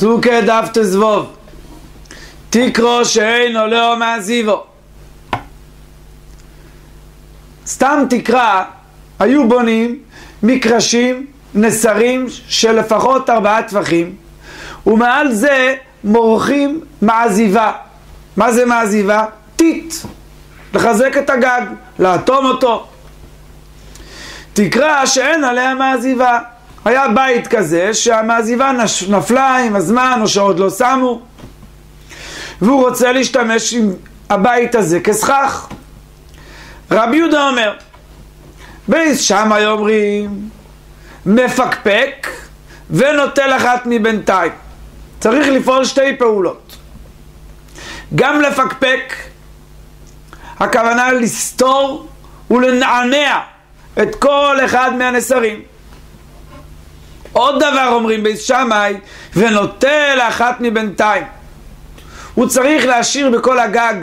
סוכה דף תזבוב. תקרו שאין עולה מעזיבו. סתם תקרא היו בונים מקרשים, נסרים של לפחות ארבעה טווחים ומעל זה מורחים מעזיבה. מה זה מעזיבה? טיט. לחזק את הגג, לאטום אותו. תקרא שאין עליה מעזיבה היה בית כזה שהמעזיבה נפלה עם הזמן או שעוד לא שמו והוא רוצה להשתמש עם הבית הזה כסכך. רבי יהודה אומר, בייס שמאי אומרים מפקפק ונוטל אחת מבינתיים. צריך לפעול שתי פעולות. גם לפקפק, הכוונה לסתור ולנענע את כל אחד מהנסרים. עוד דבר אומרים בית שמאי, ונוטה לאחת מבינתיים. הוא צריך להשאיר בכל הגג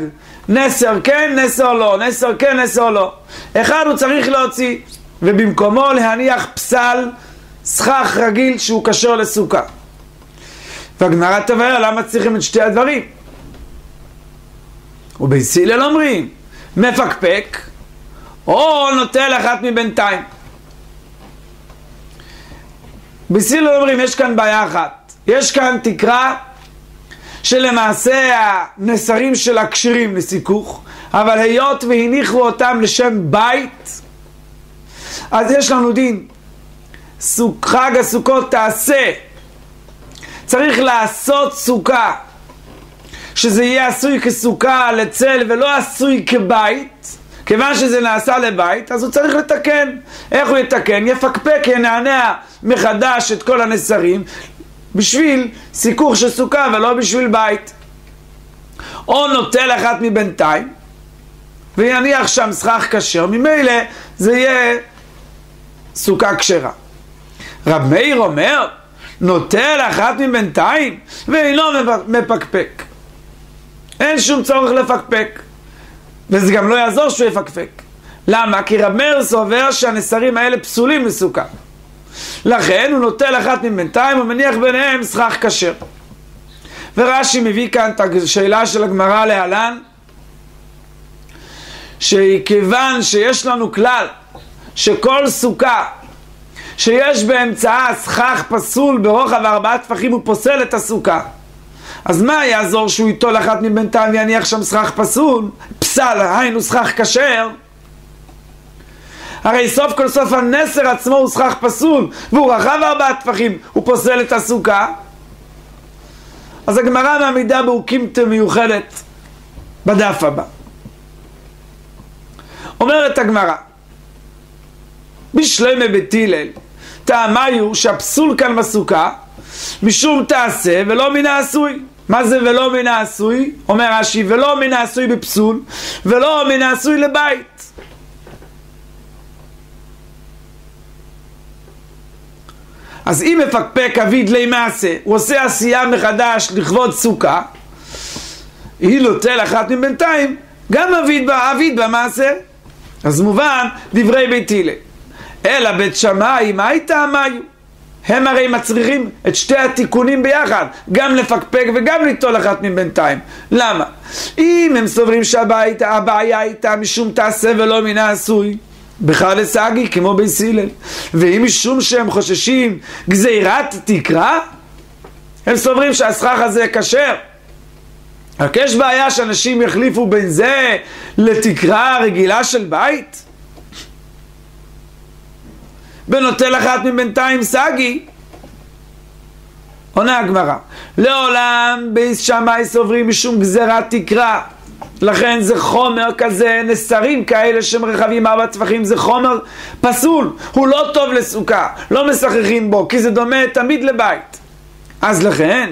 נסר כן, נסר לא, נסר כן, נסר לא. אחד הוא צריך להוציא, ובמקומו להניח פסל סכך רגיל שהוא קשור לסוכה. והגמרא תבהר למה צריכים את שתי הדברים. ובסילל אומרים, מפקפק, או נוטל אחת מבינתיים. בסילול אומרים, יש כאן בעיה אחת. יש כאן תקרה שלמעשה הנסרים שלה כשירים לסיכוך, אבל היות והניחו אותם לשם בית, אז יש לנו דין. חג הסוכות תעשה. צריך לעשות סוכה, שזה יהיה עשוי כסוכה לצל ולא עשוי כבית. כיוון שזה נעשה לבית, אז הוא צריך לתקן. איך הוא יתקן? יפקפק, ינענע מחדש את כל הנסרים בשביל סיכוך של סוכה ולא בשביל בית. או נוטל אחת מבינתיים ויניח שם סכך כשר, ממילא זה יהיה סוכה כשרה. רב מאיר אומר, נוטל אחת מבינתיים ואינו מפקפק. אין שום צורך לפקפק. וזה גם לא יעזור שהוא יפקפק. למה? כי רב מאיר סובר שהנסרים האלה פסולים לסוכה. לכן הוא נוטל אחת מבינתיים ומניח ביניהם סכך כשר. ורש"י מביא כאן את השאלה של הגמרא להלן, שכיוון שיש לנו כלל שכל סוכה שיש באמצעה סכך פסול ברוחב ארבעה טפחים הוא פוסל את הסוכה אז מה יעזור שהוא ייטול אחת מבינתיים ויניח שם סכך פסול? פסל, היינו סכך כשר. הרי סוף כל סוף הנסר עצמו הוא סכך פסול והוא רחב ארבעה טפחים, הוא פוסל את הסוכה. אז הגמרא מעמידה באוקימתא מיוחדת בדף הבא. אומרת הגמרא, בשלמה בית הלל, טעמיו שהפסול כאן בסוכה משום תעשה ולא מן העשוי. מה זה ולא מן העשוי? אומר רש"י, ולא מן העשוי בפסול, ולא מן העשוי לבית. אז אם מפקפק אביד לי מעשה, הוא עושה עשייה מחדש לכבוד סוכה, היא נוטל אחת מבינתיים, גם אביד, אביד במעשה. אז מובן דברי בית הלל. אלא בית שמאי, מה הייתה מאיו? הם הרי מצריכים את שתי התיקונים ביחד, גם לפקפק וגם ליטול אחת מבינתיים. למה? אם הם סוברים שהבעיה הייתה משום תעשה ולא מן העשוי, בכלל לסגי כמו בייס הלל. ואם משום שהם חוששים גזירת תקרה, הם סוברים שהסכך הזה כשר. רק יש בעיה שאנשים יחליפו בין זה לתקרה רגילה של בית? ונוטל אחת מבינתיים סגי. עונה הגמרא, לעולם בייס שמאי סוברים משום גזירת תקרה. לכן זה חומר כזה, נסרים כאלה שהם רחבים ארבע טפחים, זה חומר פסול, הוא לא טוב לסוכה, לא משחקים בו, כי זה דומה תמיד לבית. אז לכן,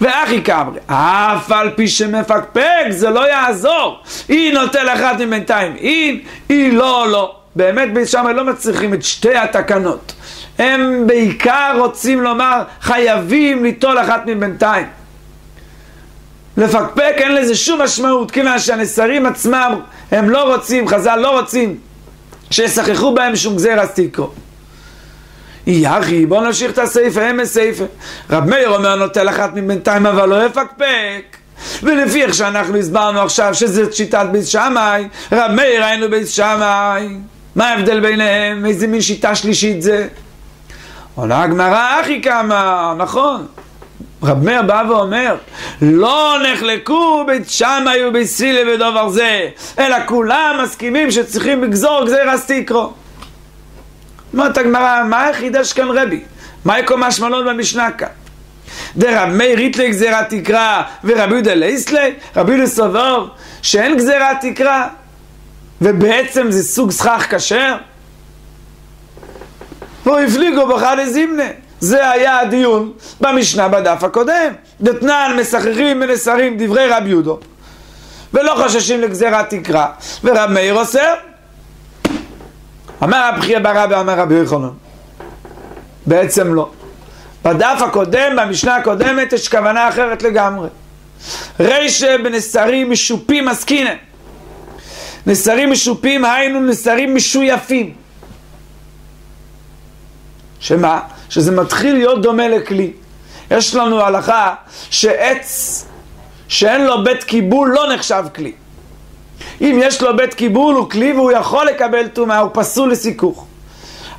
ואחי כאמרי, אף על פי שמפקפק זה לא יעזור, היא נוטל אחת מבינתיים, היא, היא לא, לא. באמת בית שמאי לא מצליחים את שתי התקנות. הם בעיקר רוצים לומר חייבים ליטול אחת מבינתיים. לפקפק אין לזה שום משמעות, כיוון שהנסרים עצמם הם לא רוצים, חז"ל לא רוצים שישחחו בהם שום גזיר אז תיקרו. יחי, בוא נמשיך את הסייפה, אמס סייפה. רב מאיר אומר נוטל אחת מבינתיים אבל לא יפקפק. ולפי איך שאנחנו הסברנו עכשיו שזה שיטת בית שמאי, רב מאיר היינו בית שמאי. מה ההבדל ביניהם? איזה מין שיטה שלישית זה? עונה הגמרא אחי כמה, נכון. רב מאיר בא ואומר, לא נחלקו בית שמאי ובית סילה בדבר זה, אלא כולם מסכימים שצריכים לגזור גזיר אסתיקרו. אומרת הגמרא, מה חידש כאן רבי? מה יקום משמעון במשנה כאן? דרב מאיר ריטלי גזירת תקרא ורבי יהודה לייסלי, רבי יהודה סובר שאין גזירת תקרא ובעצם זה סוג סכך כשר? והוא הפליגו בחד זימנה זה היה הדיון במשנה בדף הקודם. דתנן מסחררים ונסרים דברי רב יהודו ולא חוששים לגזירת תקרא ורב מאיר אוסר אמר רב חייא ברא ואמר רבי יוחנן בעצם לא בדף הקודם, במשנה הקודמת, יש כוונה אחרת לגמרי. רישה בנסרים משופים עסקינן. נסרים משופים היינו נסרים משויפים. שמה? שזה מתחיל להיות דומה לכלי. יש לנו הלכה שעץ שאין לו בית קיבול לא נחשב כלי. אם יש לו בית קיבול הוא כלי והוא יכול לקבל טומאה, הוא פסול לסיכוך.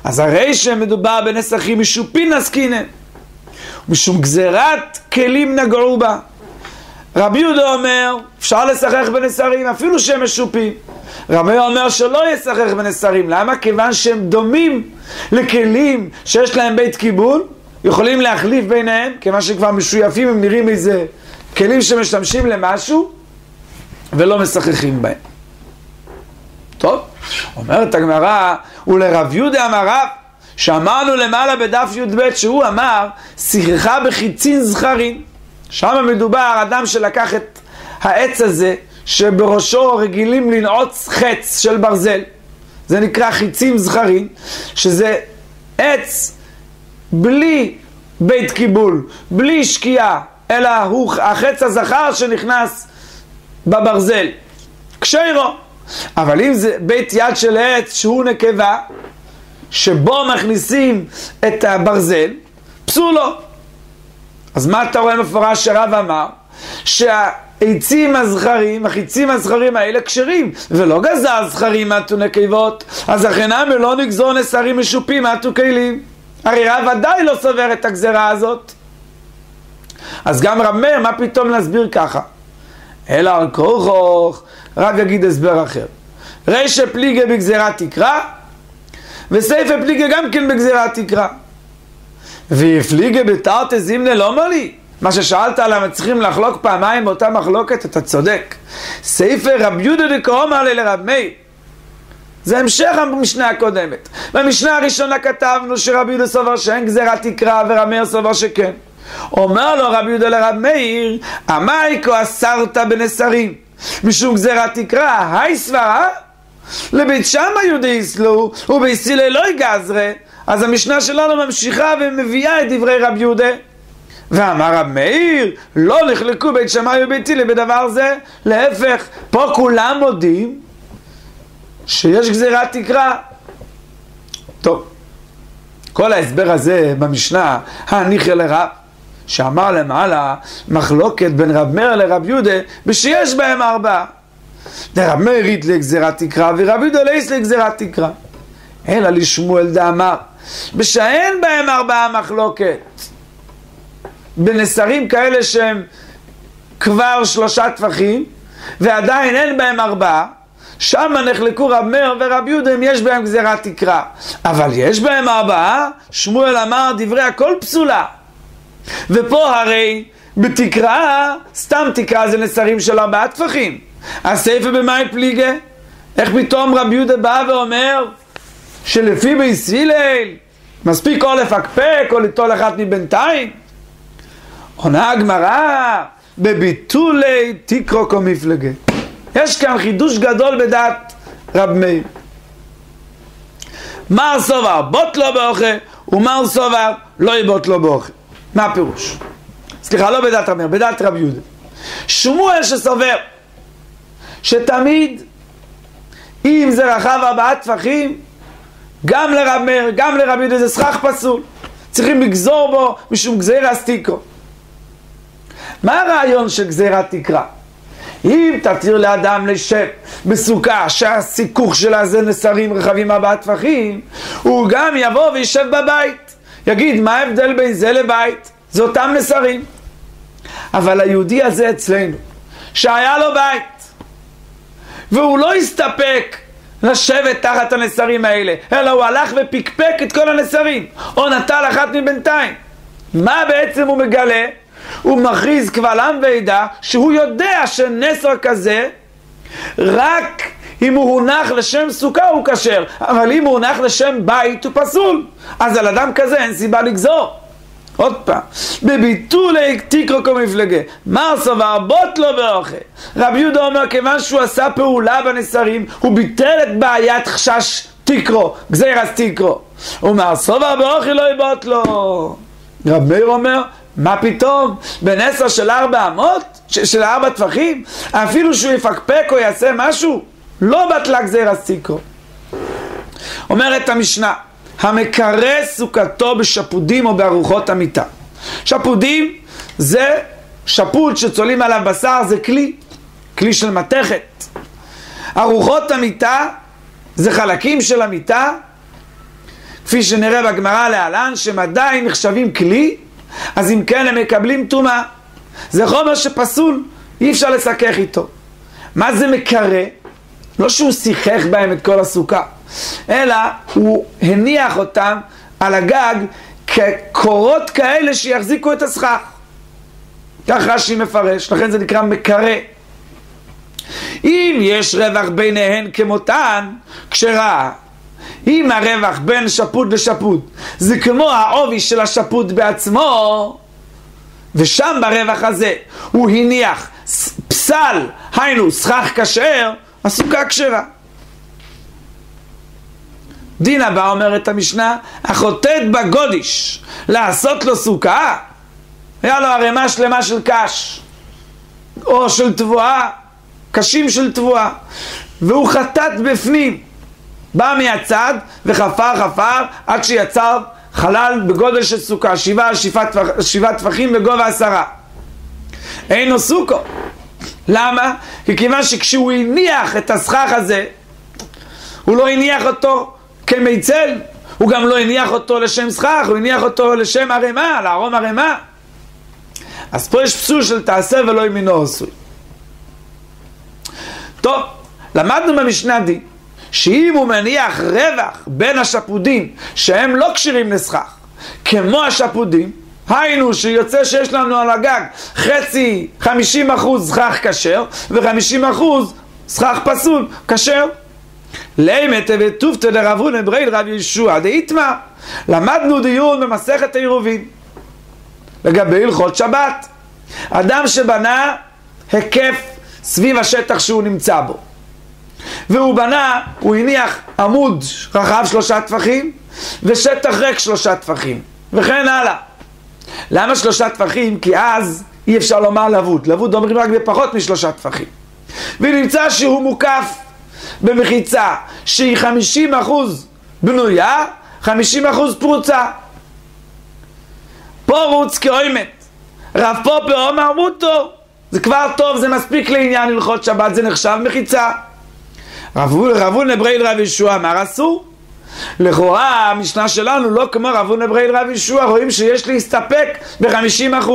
אז הרי שמדובר בנסחים משופין עסקינן. משום גזירת כלים נגעו בה. רבי יהודה אומר, אפשר לשחק בנסרים אפילו שהם משופים. רבי אומר שלא ישחק בנסרים, למה? כיוון שהם דומים לכלים שיש להם בית קיבול, יכולים להחליף ביניהם, כיוון שכבר משויפים הם נראים איזה כלים שמשתמשים למשהו ולא משחקים בהם. טוב, אומרת הגמרא, ולרב יהודה אמר רב שאמרנו למעלה בדף י"ב שהוא אמר שיחך בחיצין זכרים שם מדובר אדם שלקח את העץ הזה שבראשו רגילים לנעוץ חץ של ברזל. זה נקרא חיצים זכרים שזה עץ בלי בית קיבול, בלי שקיעה אלא הוא החץ הזכר שנכנס בברזל. קשיירו אבל אם זה בית יד של עץ שהוא נקבה שבו מכניסים את הברזל, פסולו. אז מה אתה רואה מפורש שהרב אמר? שהעצים הזכרים, החיצים הזכרים האלה כשרים, ולא גזר זכרים מעטו נקבות, אז אכן אמר לא נגזור נסרים משופים מעטו כלים. הרי רב ודאי לא סובר את הגזרה הזאת. אז גם רב מאיר, מה פתאום להסביר ככה? אלא על כורחוך, רב יגיד הסבר אחר. רשא פליגה בגזירת תקרא, וסייפה פליגה גם כן בגזירת תקרא. והפליגה בתרתי זימנה לא אומר לי. מה ששאלת למה צריכים לחלוק פעמיים באותה מחלוקת, אתה צודק. סייפה רב יהודה דקאומר לרב מאיר. זה המשך המשנה הקודמת. במשנה הראשונה כתבנו שרבי יהודה סובר שאין גזירת תקרא ורב מאיר סובר שכן. אומר לו רבי יהודה לרב מאיר, אמריקו אסרת בנסרים משום גזירת תקרא, היי סברה לבית שמא יהודי יסלו, ובייסילי לא יגזרה. אז המשנה שלנו ממשיכה ומביאה את דברי רב יהודה. ואמר רב מאיר, לא נחלקו בית שמאי ובית הילי בדבר זה. להפך, פה כולם מודים שיש גזירת תקרה. טוב, כל ההסבר הזה במשנה, הניחא לרב, שאמר למעלה מחלוקת בין רב מאיר לרב יהודה, ושיש בהם ארבעה. דרב מריד לגזירת תקרא ורב יהודה לייס לגזירת תקרא. אלא לשמואל דאמר, בשאין בהם ארבעה מחלוקת. בנסרים כאלה שהם כבר שלושה טפחים, ועדיין אין בהם ארבעה, שם נחלקו רב מאיר ורב יהודה אם יש בהם גזירת תקרא. אבל יש בהם ארבעה, שמואל אמר דברי הכל פסולה. ופה הרי בתקרה, סתם תקרה זה נסרים של ארבעה טפחים. הסייפה במאי פליגה? איך פתאום רבי יהודה בא ואומר שלפי בייס מספיק או לפקפק או ליטול אחת מבינתיים? עונה הגמרא בביטולי תיקרו מפלגה. יש כאן חידוש גדול בדעת רב מאיר. מר סובר בוט לו באוכל ומר סובר לא יבוט לו באוכל. מה הפירוש? סליחה, לא בדעת רב מאיר, בדעת רב יהודה. שמואל שסובר שתמיד אם זה רחב ארבעה טפחים גם לרב מאיר, גם לרב יהודה זה סכך פסול. צריכים לגזור בו משום גזירת תיקרו. מה הרעיון של גזירת תקרה? אם תתיר לאדם לשב בסוכה שהסיכוך שלה זה נסרים רחבים ארבעה טפחים, הוא גם יבוא וישב בבית. יגיד, מה ההבדל בין זה לבית? זה אותם נסרים. אבל היהודי הזה אצלנו, שהיה לו בית, והוא לא הסתפק לשבת תחת הנסרים האלה, אלא הוא הלך ופקפק את כל הנסרים, או נטל אחת מבינתיים. מה בעצם הוא מגלה? הוא מכריז קבל עם ועדה שהוא יודע שנסר כזה רק אם הוא הונח לשם סוכה הוא כשר, אבל אם הוא הונח לשם בית הוא פסול, אז על אדם כזה אין סיבה לגזור. עוד פעם, בביטול תיקרו כמפלגה, מה סבר בוט לו באוכל. רבי יהודה אומר, כיוון שהוא עשה פעולה בנסרים, הוא ביטל את בעיית חשש תיקרו, גזירס תיקרו. ומר באוכל לא יבוט לו. רב מאיר אומר, מה פתאום? בנסר של ארבע אמות? של ארבע טפחים? אפילו שהוא יפקפק או יעשה משהו? לא בטלה גזירס תיקרו. אומרת המשנה, המקרה סוכתו בשפודים או בארוכות המיטה. שפודים זה שפוד שצולים עליו בשר, זה כלי, כלי של מתכת. ארוכות המיטה זה חלקים של המיטה, כפי שנראה בגמרא להלן, שהם עדיין נחשבים כלי, אז אם כן הם מקבלים טומאה. זה חומר שפסול, אי אפשר לסכך איתו. מה זה מקרא? לא שהוא שיחך בהם את כל הסוכה. אלא הוא הניח אותם על הגג כקורות כאלה שיחזיקו את הסכך. כך רש"י מפרש, לכן זה נקרא מקרא. אם יש רווח ביניהן כמותן, כשרה. אם הרווח בין שפוט לשפוט זה כמו העובי של השפוט בעצמו, ושם ברווח הזה הוא הניח פסל, היינו סכך כשר, הסוכה כשרה. דין הבא אומרת המשנה, החוטאת בגודיש לעשות לו סוכה, היה לו ערימה שלמה של קש, או של תבואה, קשים של תבואה, והוא חטאת בפנים, בא מהצד וחפר חפר עד שיצר חלל בגודל של סוכה, שבעה, שבעה טפחים בגובה עשרה. אין לו סוכו. למה? כי כיוון שכשהוא הניח את הסכך הזה, הוא לא הניח אותו כמיצל, הוא גם לא הניח אותו לשם סכך, הוא הניח אותו לשם ערימה, לערום ערימה. אז פה יש פסול של תעשה ולא ימינו עשוי. טוב, למדנו במשנה דין, שאם הוא מניח רווח בין השפודים שהם לא כשירים לסכך, כמו השפודים, היינו שיוצא שיש לנו על הגג חצי, חמישים אחוז סכך כשר וחמישים אחוז סכך פסול, כשר. לימא תיהוי תיובתא דרב הונא בריה דרב יהושע דאיתמר למדנו דיון במסכת העירובין. לגבי הלכות שבת אדם שבנה היקף סביב השטח שהוא נמצא בו והוא בנה, הוא הניח עמוד רחב שלושה טפחים ושטח ריק שלושה טפחים וכן הלאה. למה שלושה טפחים? כי אז אי אפשר לומר לבוד. לבוד אומרים רק בפחות משלושה טפחים. ונמצא שהוא מוקף במחיצה שהיא 50% בנויה, 50% פרוצה. פרוץ כעומד. רב פפא אומר מותר, זה כבר טוב, זה מספיק לעניין הלכות שבת, זה נחשב מחיצה. רב הונא בריה דרב יהושע אמר אסור. לכאורה המשנה שלנו לא כמו רב הונא בריה דרב יהושע, רואים שיש להסתפק ב-50%.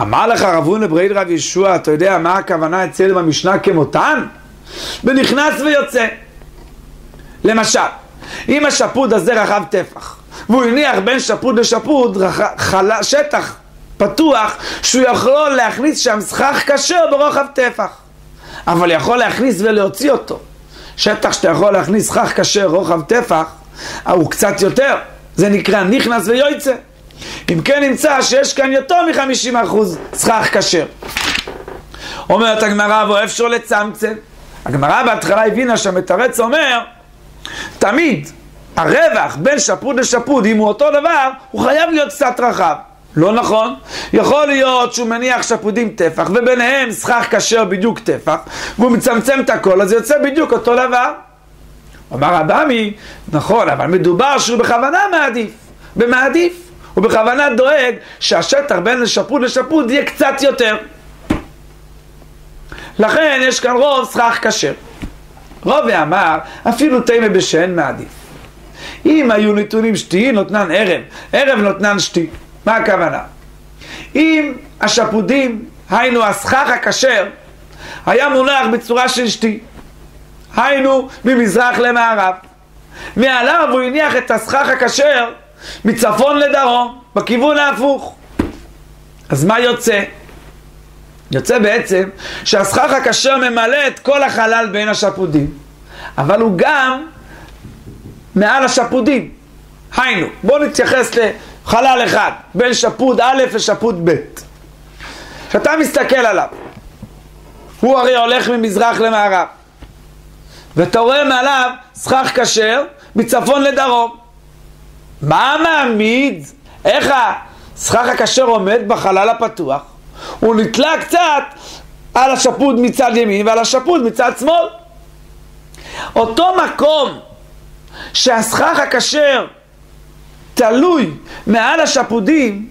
אמר לך רב הונא בריה דרב יהושע, אתה יודע מה הכוונה אצלנו במשנה כמותן? בנכנס ויוצא. למשל, אם השפוד הזה רחב טפח, והוא הניח בין שפוד לשפוד רח... שטח פתוח, שהוא יכול להכניס שם סכך כשר ברוחב טפח, אבל יכול להכניס ולהוציא אותו. שטח שאתה יכול להכניס סכך כשר רוחב טפח, הוא קצת יותר, זה נקרא נכנס ויוצא. אם כן נמצא שיש כאן יותר מ-50% סכך כשר. אומרת הגמרא, ואיפה לצמצם? הגמרא בהתחלה הבינה שהמתרץ אומר, תמיד הרווח בין שפוד לשפוד, אם הוא אותו דבר, הוא חייב להיות קצת רחב. לא נכון. יכול להיות שהוא מניח שפודים טפח, וביניהם סכך כשר בדיוק טפח, והוא מצמצם את הכל, אז יוצא בדיוק אותו דבר. אמר רבי אמי, נכון, אבל מדובר שהוא בכוונה מעדיף, במעדיף. הוא בכוונה דואג שהשטח בין לשפוד לשפוד יהיה קצת יותר. לכן יש כאן רוב סכך כשר. רובי אמר, אפילו תימה בשן מעדיף. אם היו נתונים שתי, נותנן ערב, ערב נותנן שתי. מה הכוונה? אם השפודים, היינו הסכך הכשר, היה מונח בצורה של שתי, היינו ממזרח למערב, מעליו הוא הניח את הסכך הכשר מצפון לדרום, בכיוון ההפוך. אז מה יוצא? יוצא בעצם שהסכך הכשר ממלא את כל החלל בין השפודים, אבל הוא גם מעל השפודים. היינו, בואו נתייחס לחלל אחד, בין שפוד א' לשפוד ב'. כשאתה מסתכל עליו, הוא הרי הולך ממזרח למערב, ואתה רואה מעליו סכך כשר מצפון לדרום. מה מעמיד? איך הסכך הכשר עומד בחלל הפתוח? הוא נתלה קצת על השפוד מצד ימין ועל השפוד מצד שמאל. אותו מקום שהסכך הכשר תלוי מעל השפודים,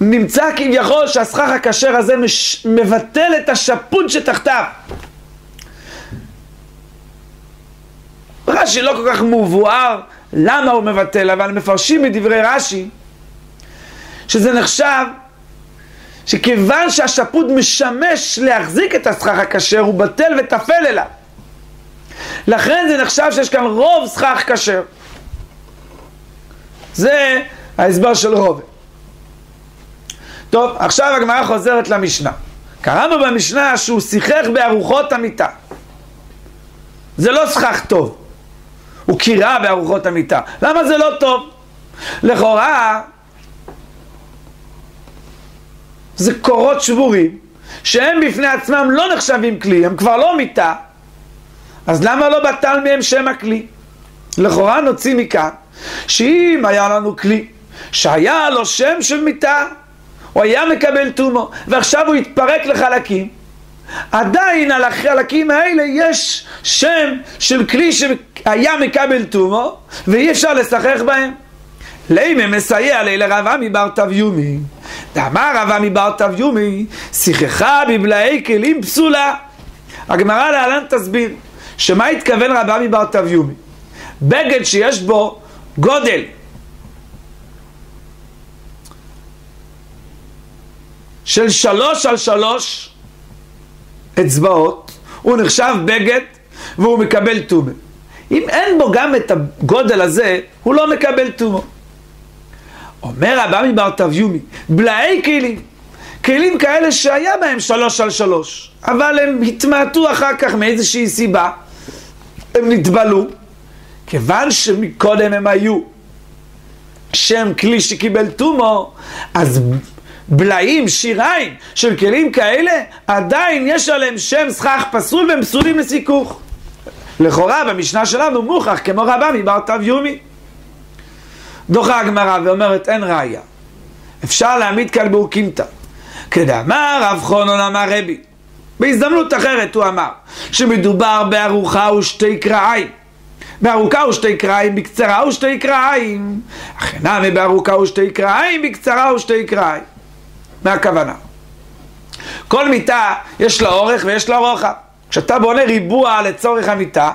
נמצא כביכול שהסכך הכשר הזה מש... מבטל את השפוד שתחתיו. רש"י לא כל כך מבואר למה הוא מבטל, אבל מפרשים מדברי רש"י שזה נחשב שכיוון שהשפוד משמש להחזיק את הסכך הכשר, הוא בטל וטפל אליו. לכן זה נחשב שיש כאן רוב סכך כשר. זה ההסבר של רובה. טוב, עכשיו הגמרא חוזרת למשנה. קראנו במשנה שהוא שיחך בארוחות המיטה. זה לא סכך טוב. הוא קירה בארוחות המיטה. למה זה לא טוב? לכאורה, זה קורות שבורים, שהם בפני עצמם לא נחשבים כלי, הם כבר לא מיטה, אז למה לא בטל מהם שם הכלי? לכאורה נוציא מכאן, שאם היה לנו כלי שהיה לו שם של מיטה, הוא היה מקבל טומו, ועכשיו הוא התפרק לחלקים, עדיין על החלקים האלה יש שם של כלי שהיה מקבל טומו, ואי אפשר לשחק בהם. לימה מסייע לי לרב עמי בר תביומי. דאמר רב עמי בר תביומי, שיחכה בבלעי כלים פסולה. הגמרא להלן תסביר, שמה התכוון רב עמי בר תביומי? בגד שיש בו גודל של שלוש על שלוש אצבעות, הוא נחשב בגד והוא מקבל טומא. אם אין בו גם את הגודל הזה, הוא לא מקבל טומא. אומר רבמי בר תביומי, בלעי כלים, כלים כאלה שהיה בהם שלוש על שלוש, אבל הם התמעטו אחר כך מאיזושהי סיבה, הם נתבלו, כיוון שמקודם הם היו שם כלי שקיבל טומו, אז בלעים, שיריים של כלים כאלה, עדיין יש עליהם שם סכך פסול והם פסולים לסיכוך. לכאורה במשנה שלנו מוכח כמו רבה מבר תביומי. דוחה הגמרא ואומרת אין ראיה. אפשר להעמיד כאן באוקימתא. כדאמר רב חונון אמר רבי. בהזדמנות אחרת הוא אמר שמדובר בארוחה ושתי קרעיים. בארוכה ושתי קרעיים, בקצרה ושתי קרעיים. אכן נמי בארוכה ושתי קרעיים, בקצרה ושתי קרעיים. מה הכוונה? כל מיטה יש לה אורך ויש לה רוחב. כשאתה בונה ריבוע לצורך המיטה,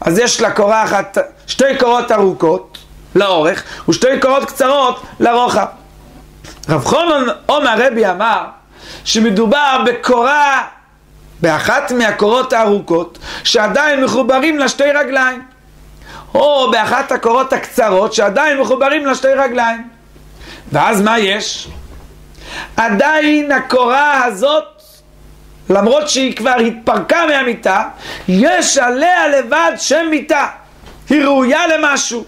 אז יש לה קורה אחת, שתי קורות ארוכות לאורך ושתי קורות קצרות לרוחב. רב חונון עומר רבי אמר שמדובר בקורה, באחת מהקורות הארוכות, שעדיין מחוברים לשתי רגליים. או באחת הקורות הקצרות שעדיין מחוברים לשתי רגליים. ואז מה יש? עדיין הקורה הזאת, למרות שהיא כבר התפרקה מהמיטה, יש עליה לבד שם מיטה. היא ראויה למשהו.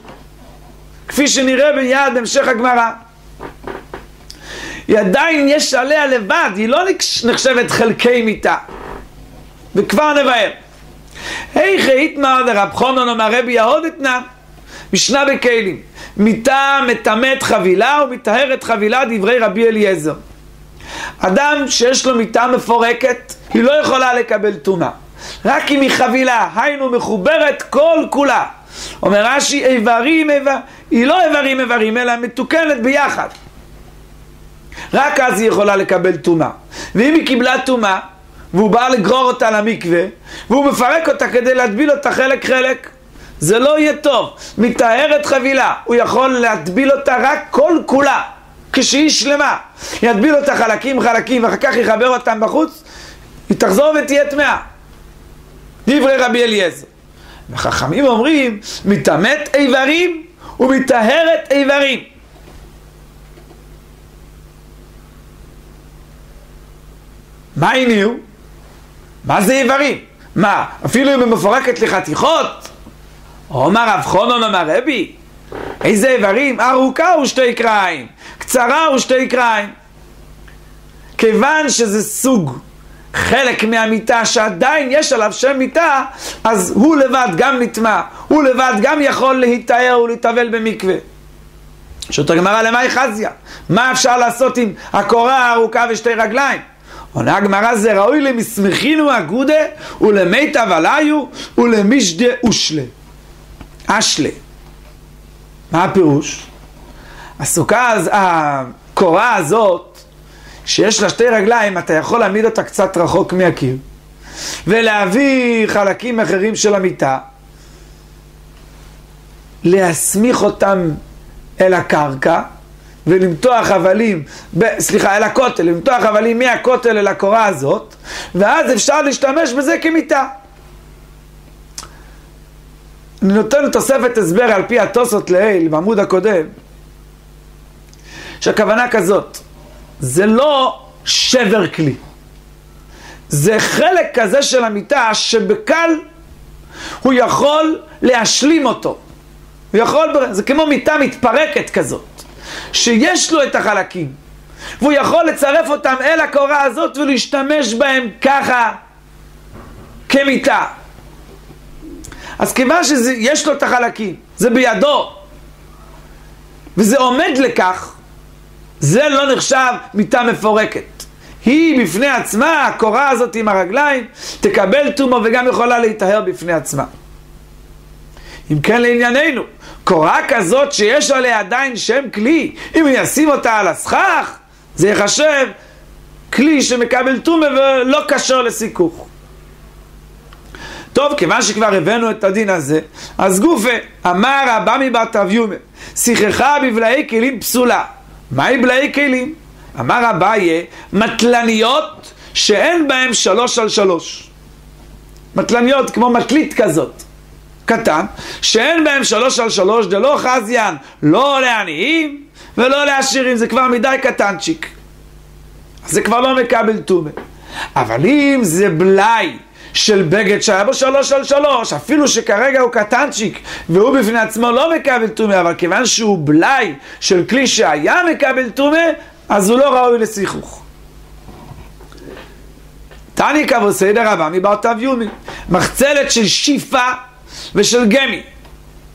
כפי שנראה ביד המשך הגמרא. היא עדיין יש עליה לבד, היא לא נחשבת חלקי מיטה. וכבר נבהר. היכי איתמר דרב חונון אמר רבי יהוד אתנא, משנה בכלים. מיתה מטמאת חבילה ומטהרת חבילה דברי רבי אליעזר. אדם שיש לו מיטה מפורקת, היא לא יכולה לקבל טומאה. רק אם היא חבילה, היינו מחוברת כל כולה. אומר רש"י, איברים, איבר, היא לא איברים איברים, אלא מתוקנת ביחד. רק אז היא יכולה לקבל טומאה. ואם היא קיבלה טומאה, והוא בא לגרור אותה למקווה, והוא מפרק אותה כדי להטביל אותה חלק חלק, זה לא יהיה טוב. מטהרת חבילה, הוא יכול להטביל אותה רק כל כולה, כשהיא שלמה. יטביל אותה חלקים חלקים, ואחר כך יחבר אותם בחוץ, היא תחזור ותהיה טמאה. דברי רבי אליעזר. וחכמים אומרים, מטמאת איברים ומטהרת איברים. מה הניעו? מה זה איברים? מה, אפילו אם היא מפורקת לחתיכות? אומר רב חונון אומר רבי, איזה איברים? ארוכה ושתי קריים, קצרה ושתי קריים. כיוון שזה סוג חלק מהמיטה שעדיין יש עליו שם מיטה, אז הוא לבד גם נטמע, הוא לבד גם יכול להיטהר ולהתאבל במקווה. שואלת הגמרא למאי חזיה, מה אפשר לעשות עם הקורה הארוכה ושתי רגליים? עונה הגמרא זה ראוי למסמכינו אגודה ולמיטב עליו ולמשדה אושלה. אשלה. מה הפירוש? הסוכה, הקורה הזאת, שיש לה שתי רגליים, אתה יכול להעמיד אותה קצת רחוק מהקיר, ולהביא חלקים אחרים של המיטה, להסמיך אותם אל הקרקע, ולמתוח הבלים, ב, סליחה, אל הכותל, למתוח הבלים מהכותל אל הקורה הזאת, ואז אפשר להשתמש בזה כמיטה. אני נותן תוספת הסבר על פי התוסות לעיל בעמוד הקודם, שהכוונה כזאת, זה לא שבר כלי, זה חלק כזה של המיטה שבקל הוא יכול להשלים אותו. הוא יכול, זה כמו מיטה מתפרקת כזאת. שיש לו את החלקים, והוא יכול לצרף אותם אל הקורה הזאת ולהשתמש בהם ככה כמיטה. אז כיוון שיש לו את החלקים, זה בידו, וזה עומד לכך, זה לא נחשב מיטה מפורקת. היא בפני עצמה, הקורה הזאת עם הרגליים, תקבל טומאו וגם יכולה להיטהר בפני עצמה. אם כן לענייננו, קורה כזאת שיש עליה עדיין שם כלי, אם אני אשים אותה על הסכך, זה יחשב כלי שמקבל טומא ולא קשור לסיכוך. טוב, כיוון שכבר הבאנו את הדין הזה, אז גופה, אמר רבא מבת אביומה, שיחכה בבלעי כלים פסולה. מהי בלעי כלים? אמר אביי, מטלניות שאין בהן שלוש על שלוש. מטלניות כמו מטלית כזאת. קטן, שאין בהם שלוש על שלוש, דלא חזיין, לא לעניים ולא לעשירים, זה כבר מדי קטנצ'יק. זה כבר לא מקבל טומא. אבל אם זה בלאי של בגד שהיה בו שלוש על שלוש, אפילו שכרגע הוא קטנצ'יק והוא בפני עצמו לא מקבל טומא, אבל כיוון שהוא בלאי של כלי שהיה מקבל טומא, אז הוא לא ראוי לשיחוך. תני כבוד סדר רבה מבר תביומי, מחצלת של שיפה ושל גמי.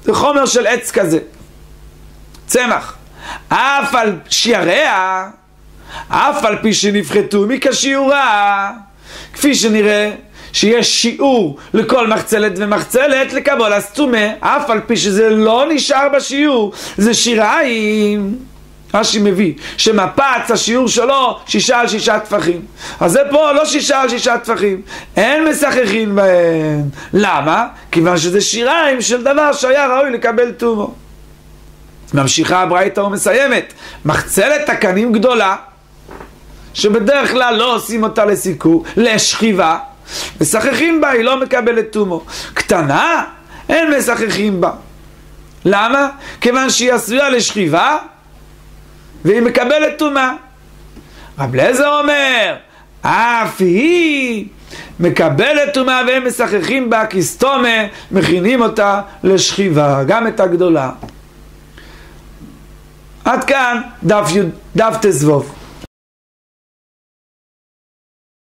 זה חומר של עץ כזה. צמח. אף על שיריה, אף על פי שנפחתו מכשיורה, כפי שנראה שיש שיעור לכל מחצלת ומחצלת לקבול הסתומה, אף על פי שזה לא נשאר בשיעור, זה שיריים. רש"י מביא, שמפץ השיעור שלו שישה על שישה טפחים. אז זה פה לא שישה על שישה טפחים, אין משחחים בהם. למה? כיוון שזה שיריים של דבר שהיה ראוי לקבל טומו. ממשיכה הברייתא ומסיימת, מחצלת תקנים גדולה, שבדרך כלל לא עושים אותה לסיקור, לשכיבה, משחחים בה, היא לא מקבלת טומו. קטנה, אין משחחים בה. למה? כיוון שהיא עשויה לשכיבה, והיא מקבלת טומאה. רב לזר אומר, אף היא מקבלת טומאה והם משחחים בה כסתומה, מכינים אותה לשכיבה, גם את הגדולה. עד כאן דף, דף תזבוב.